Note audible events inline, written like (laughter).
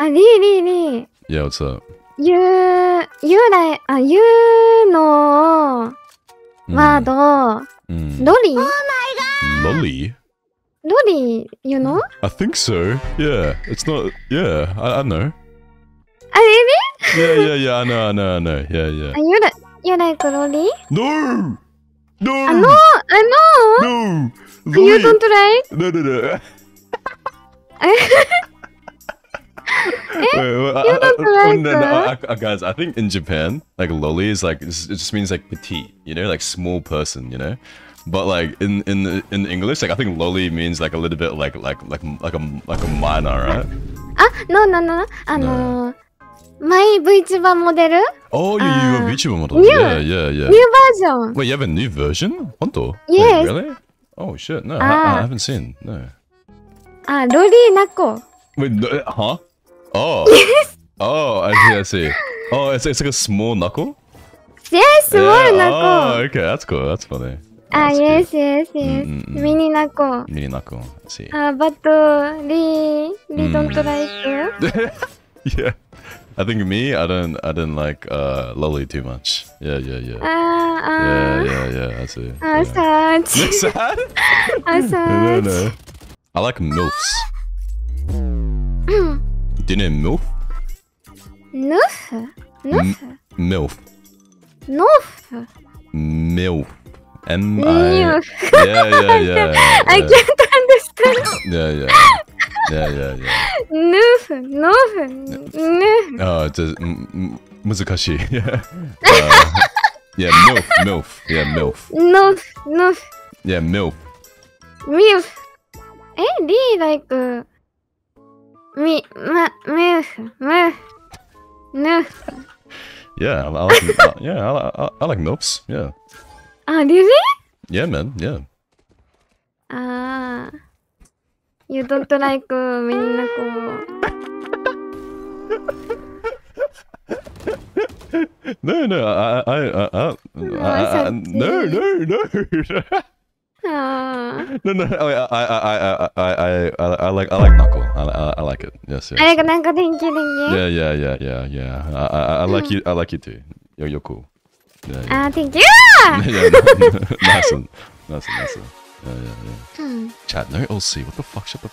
あ、リーリーリー。Yeah, what's up? ゆう、ゆうらい、あ、ゆうのワード、mm. ロリ Oh my god! ロリ Loli, you know? I think so. Yeah. It's not. Yeah, I, I know. Uh, really? yeah, yeah, yeah. I know, I know, I know. Yeah, yeah. Are you like, you like Loli? No! No! I know, I know! No! Loli. You don't like? No, no, no. (laughs) Wait, oh, no, no, no, guys, I think in Japan, like loli is like it just means like petite, you know, like small person, you know. But like in in in English, like I think loli means like a little bit like like like like a like a minor, right? Ah, no, no, no, no. My VTuber model. Oh, you, uh, you a ah, VTuber model? New, yeah, yeah, yeah. New version. Wait, you have a new version? Honto? Yes. Wait, really? Oh shit, no, uh, I, I ah. haven't seen. No. Ah, uh, Loli Nako. Wait, no, eh, huh? Oh. Oh, I see, I see. Oh, it's, it's like a small Nako? Yes, small yeah. Oh, Nako. Oh, okay, that's cool. That's funny. Ah, cute. yes, yes, yes. Mm, mm, mm. Mini Nako. Mini Nako. I see. Ah, uh, but uh, Lee, Lee mm. don't like it. (laughs) yeah. I think me, I don't, I didn't like uh, Loli too much. Yeah, yeah, yeah. Ah, uh, yeah, yeah, yeah. I see. Uh, yeah. sad. (laughs) sad. (laughs) uh, sad. No, no, no. I like milfs didn't MILF? Noof. Noof. MILF. Noof. MILF. M (laughs) I. Yeah, yeah, yeah. I can't understand. Yeah, yeah. Yeah, yeah, yeah. Noof. Noof. Noof. Oh, it's a, m- Muzukashi. Yeah. (laughs) Uh, yeah, MILF. MILF. Yeah, MILF. Noof. Noof. Yeah, MILF. MILF. え、D なんか、me, ma, me, me, no. Yeah, I, I like, I, yeah, I, I, I like Nopes, yeah. Oh, do you? Yeah, man, yeah. Ah. You don't like uh, みんなこう。no, no, I, I, I, I, no, I, I no, no, no. no, no, I, I, I, I, I, I, I like, I like Nako. I, I, like it. Yes, yes. あれがなんか電気電気 Yeah, yeah, yeah, yeah, yeah. I, I, I like you. I like you too. You're, you're cool. Yeah, yeah. あー、Thank you! (laughs) yeah, no, (laughs) nice one, nice one, nice one. Yeah, yeah, yeah. うん Chat, no LC. What the fuck? Shut the.